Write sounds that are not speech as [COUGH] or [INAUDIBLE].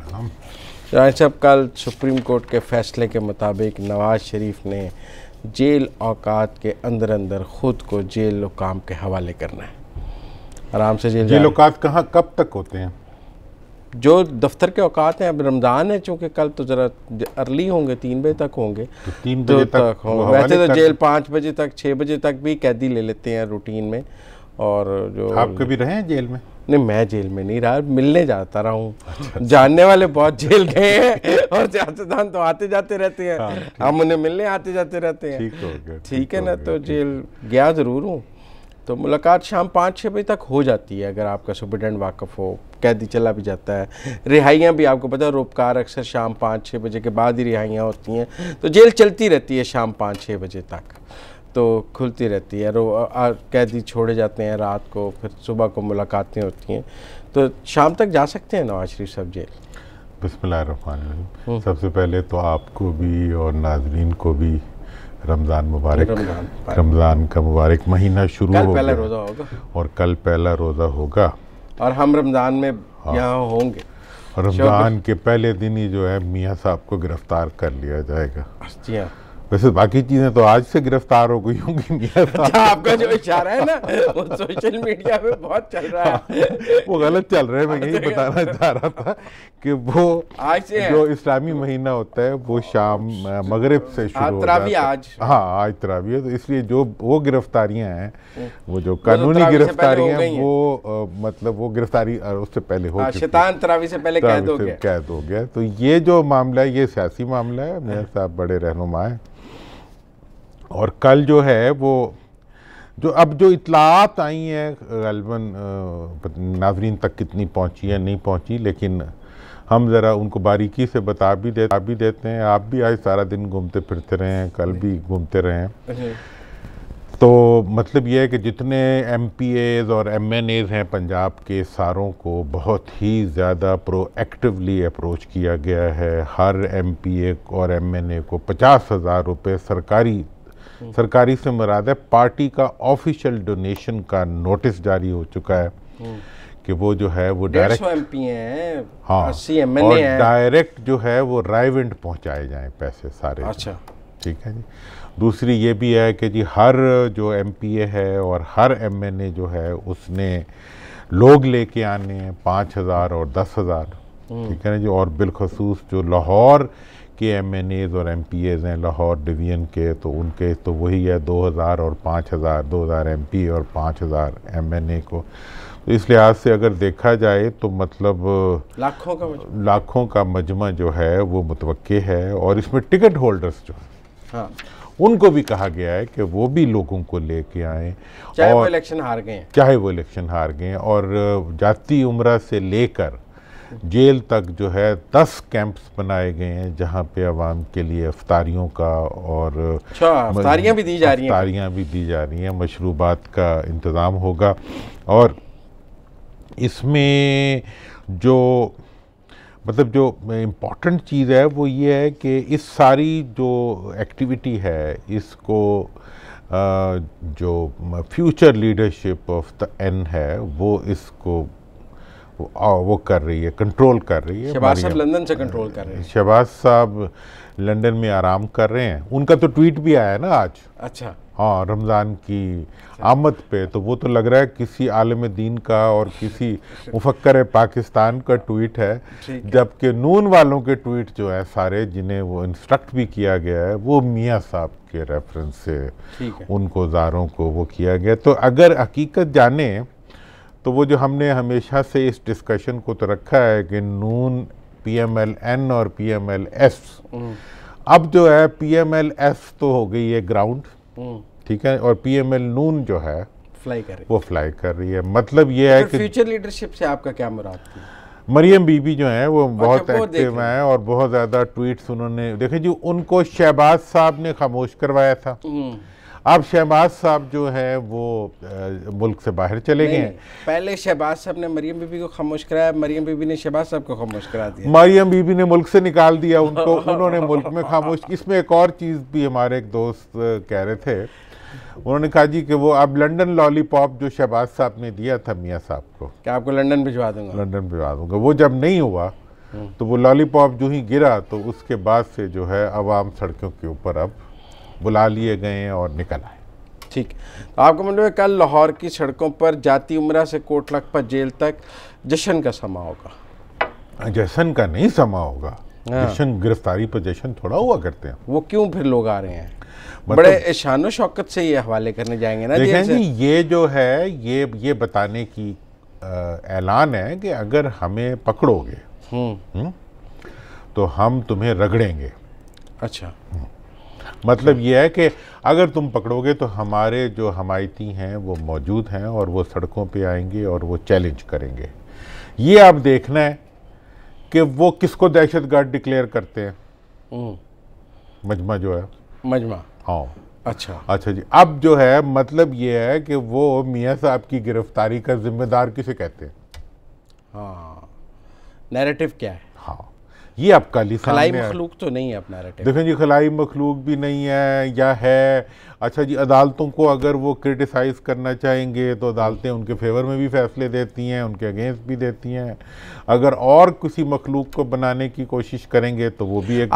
السلام رائے ہاں۔ صاحب کل سپریم کورٹ کے فیصلے کے مطابق نواز شریف نے جیل اوقات کے اندر اندر خود کو جیل و کام کے حوالے کرنا ہے۔ آرام سے جیل جائے جیل اوقات کہاں کب تک ہوتے ہیں؟ جو دفتر کے اوقات ہیں اب رمضان ہے چونکہ کل تو ذرا ارلی ہوں گے تین بجے تک ہوں گے۔ تین بجے تک ویسے تو جیل پانچ بجے تک چھے بجے تک بھی قیدی لے لیتے ہیں روٹین میں۔ اور جو آپ کبھی رہے ہیں جیل میں؟ نہیں میں جیل میں نہیں رہا ملنے جاتا رہا ہوں۔ جاننے والے بہت جیل گئے ہیں اور سیاستدان تو آتے جاتے رہتے ہیں۔ ہاں، ہم انہیں ملنے آتے جاتے رہتے ہیں۔ ٹھیک ہے نا تو جیل گیا ضرور ہوں۔ تو ملاقات شام پانچ چھ بجے تک ہو جاتی ہے اگر آپ کا سپرڈینٹ واقف ہو قیدی چلا بھی جاتا ہے۔ رہائیاں بھی آپ کو پتہ روپکار اکثر شام پانچ چھ بجے کے بعد ہی رہائیاں ہوتی ہیں۔ تو جیل چلتی رہتی ہے شام پانچ چھ بجے تک۔ تو کھلتی رہتی ہے قیدی چھوڑے جاتے ہیں رات کو پھر صبح کو ملاقاتیں ہوتی ہیں۔ تو شام تک جا سکتے ہیں نواز شریف صاحب جیل؟ بسم اللہ الرحمن الرحیم۔ سب سے پہلے تو آپ کو بھی اور ناظرین کو بھی رمضان مبارک۔ رمضان, کا مبارک مہینہ شروع پہلا روزہ ہوگا۔ اور کل پہلا روزہ ہوگا۔ اور ہم رمضان میں ہاں۔ یہاں ہوں گے۔ رمضان کے پہلے دن ہی جو ہے میاں صاحب کو گرفتار کر لیا جائے گا۔ جی ہاں۔ ویسے باقی چیزیں تو آج سے گرفتار ہو گئی ہوں گی آپ کا جو اشارہ ہے نا وہ سوشل میڈیا پہ بہت چل رہا ہے۔ [LAUGHS] وہ غلط چل رہے میں یہی [LAUGHS] بتانا چاہ رہا تھا کہ وہ جو اسلامی مہینہ ہوتا ہے وہ شام مغرب سے شروع ہوتا ہے۔ آج۔ ہاں آج ترابی ہے۔ اس لیے جو وہ گرفتاریاں ہیں وہ جو قانونی گرفتاریاں ہیں۔ وہ مطلب وہ گرفتاری اس سے پہلے ہو ہاں، چکی۔ شیطان ترابی سے پہلے قید ہو گیا۔ قید ہو گیا۔ تو یہ جو معاملہ ہے یہ سیاسی معاملہ ہے۔ میرے صاحب بڑے رہنما ہیں۔ اور کل جو ہے وہ جو اب جو اطلاعات آئی ہیں غالباً ناظرین تک کتنی پہنچی ہے نہیں پہنچی لیکن ہم ذرا ان کو باریکی سے بتا بھی دیتے بھی دیتے ہیں۔ آپ بھی آج سارا دن گھومتے پھرتے رہے ہیں کل بھی گھومتے رہے ہیں۔ جی۔ تو مطلب یہ ہے کہ جتنے ایم پی ایز اور ایم این ایز ہیں پنجاب کے ساروں کو بہت ہی زیادہ پرو ایکٹیولی اپروچ کیا گیا ہے۔ ہر ایم پی اے اور ایم این اے کو پچاس ہزار روپے سرکاری سرکاری سے مراد ہے پارٹی کا آفیشل ڈونیشن کا نوٹس جاری ہو چکا ہے کہ وہ جو ہے وہ direct date so M P ہیں ہاں سی ایم ایل اے ہیں۔ اور ڈائریکٹ جو ہے وہ رائیونڈ پہنچائے جائیں پیسے سارے۔ اچھا۔ ٹھیک ہے جی۔ دوسری یہ بھی ہے کہ جی ہر جو ایم پی اے ہے اور ہر ایم این اے جو ہے اس نے لوگ لے کے آنے ہیں پانچ ہزار اور دس ہزار۔ ٹھیک ہے جی؟ اور بالخصوص جو لاہور کے ایم این ایز اور ایم پی ایز ہیں لاہور ڈیوین کے تو ان کے تو وہی ہے دو ہزار اور پانچ ہزار دو ہزار ایم پی اور پانچ ہزار ایم این اے کو۔ اس لحاظ سے اگر دیکھا جائے تو مطلب لاکھوں کا مجمع۔ جو ہے وہ متوقع ہے اور اس میں ٹکٹ ہولڈرز جو ہیں۔ ہاں۔ ان کو بھی کہا گیا ہے کہ وہ بھی لوگوں کو لے کے آئیں۔ چاہے وہ الیکشن ہار گئے ہیں چاہے وہ الیکشن ہار گئے ہیں اور جاتی عمرہ سے لے کر جیل تک جو ہے دس کیمپس بنائے گئے ہیں جہاں پہ عوام کے لیے افطاریوں کا اور اچھا، افطاریاں بھی دی جا رہی ہیں۔ افطاریاں بھی دی جا رہی ہیں مشروبات کا انتظام ہوگا اور اس میں جو مطلب جو امپورٹنٹ چیز ہے وہ یہ ہے کہ اس ساری جو ایکٹیویٹی ہے اس کو جو future leadership of the N ہے وہ اس کو وہ کر رہی ہے کنٹرول کر رہی ہے شہباز صاحب لندن سے کنٹرول کر رہے ہیں۔ شہباز صاحب لندن میں آرام کر رہے ہیں۔ ان کا تو ٹویٹ بھی آیا ہے نا آج۔ اچھا۔ ہاں رمضان کی آمد پہ۔ تو وہ تو لگ رہا ہے کسی عالم دین کا اور کسی مفکر پاکستان کا ٹویٹ ہے۔ جبکہ نون والوں کے ٹویٹ جو ہیں سارے جنہیں وہ انسٹرکٹ بھی کیا گیا ہے وہ میاں صاحب کے ریفرنس سے ان کو زاروں کو وہ کیا گیا۔ تو اگر حقیقت جانیں تو وہ جو ہم نے ہمیشہ سے اس ڈسکشن کو تو رکھا ہے کہ نون پی ایم ایل این اور پی ایم ایل ایس اب جو ہے پی ایم ایل ایس تو ہو گئی ہے گراؤنڈ ٹھیک ہے؟ اور پی ایم ایل نون جو ہے فلائی کر رہی وہ فلائی کر رہی ہے۔ مطلب یہ ہے کہ فیوچر لیڈرشپ سے آپ کا کیا مراد تھی؟ مریم بی بی جو ہیں وہ اچھا، بہت ایکٹیو ہیں اور بہت زیادہ ٹویٹس انہوں نے دیکھیں جی ان کو شہباز صاحب نے خاموش کروایا تھا۔ اب شہباز صاحب جو ہیں وہ ملک سے باہر چلے گئے۔ ہیں پہلے شہباز صاحب نے مریم بی بی کو خاموش کرایا مریم بی بی نے شہباز صاحب کو خموش کرا دیا۔ مریم بی بی نے ملک سے نکال دیا ان کو [LAUGHS] انہوں نے ملک میں خاموش۔ اس میں ایک اور چیز بھی ہمارے ایک دوست کہہ رہے تھے۔ انہوں نے کہا جی کہ وہ اب لنڈن لالی پاپ جو شہباز صاحب نے دیا تھا میاں صاحب کو کہ آپ کو لنڈن بھجوا دوں گا۔ لنڈن بھجوا دوں گا۔ وہ جب نہیں ہوا تو وہ لالی پاپ جو ہی گرا تو اس کے بعد سے جو ہے عوام سڑکوں کے اوپر اب بلا لیے گئے ہیں اور نکل آئے۔ ٹھیک۔ آپ کو منڈو کل لاہور کی سڑکوں پر جاتی عمرہ سے کوٹ لکھپت جیل تک جشن کا سما ہوگا۔ جشن کا نہیں سما ہوگا۔ جشن گرفتاری پر جشن تھوڑا ہوا کرتے ہیں۔ وہ کیوں پھر لوگ آ رہے ہیں؟ بڑے شان و شوکت سے یہ حوالے کرنے جائیں گے نا دیکھیں جی یہ جو ہے یہ یہ بتانے کی اعلان ہے کہ اگر ہمیں پکڑو گے تو ہم تمہیں رگڑیں گے۔ اچھا۔ مطلب یہ ہے کہ اگر تم پکڑو گے تو ہمارے جو حمایتی ہیں وہ موجود ہیں اور وہ سڑکوں پہ آئیں گے اور وہ چیلنج کریں گے۔ یہ آپ دیکھنا ہے کہ وہ کس کو دہشت گرد ڈکلیئر کرتے ہیں۔ مجمع جو ہے۔ مجمع۔ ہاں۔ اچھا۔ اچھا جی۔ اب جو ہے مطلب یہ ہے کہ وہ میاں صاحب کی گرفتاری کا ذمہ دار کسے کہتے ہیں؟ ہاں۔ نیریٹو کیا ہے؟ ہاں۔ یہ اب کل ہی خلائی مخلوق تو نہیں ہے اپنا دیکھیں جی خلائی مخلوق بھی نہیں ہے یا ہے۔ اچھا جی عدالتوں کو اگر وہ کرٹیسائز کرنا چاہیں گے تو عدالتیں ان کے فیور میں بھی فیصلے دیتی ہیں ان کے اگینسٹ بھی دیتی ہیں۔ اگر اور کسی مخلوق کو بنانے کی کوشش کریں گے تو وہ بھی ایک